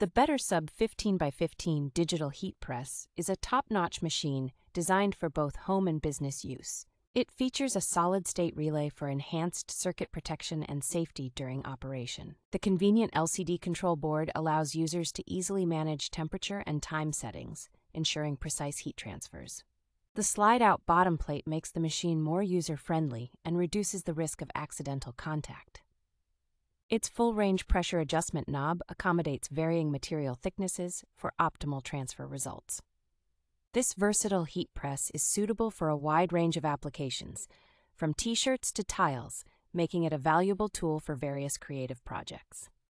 The BetterSub 15x15 digital heat press is a top notch machine designed for both home and business use. It features a solid state relay for enhanced circuit protection and safety during operation. The convenient LCD control board allows users to easily manage temperature and time settings, ensuring precise heat transfers. The slide out bottom plate makes the machine more user friendly and reduces the risk of accidental contact. Its full range pressure adjustment knob accommodates varying material thicknesses for optimal transfer results. This versatile heat press is suitable for a wide range of applications, from t shirts to tiles, making it a valuable tool for various creative projects.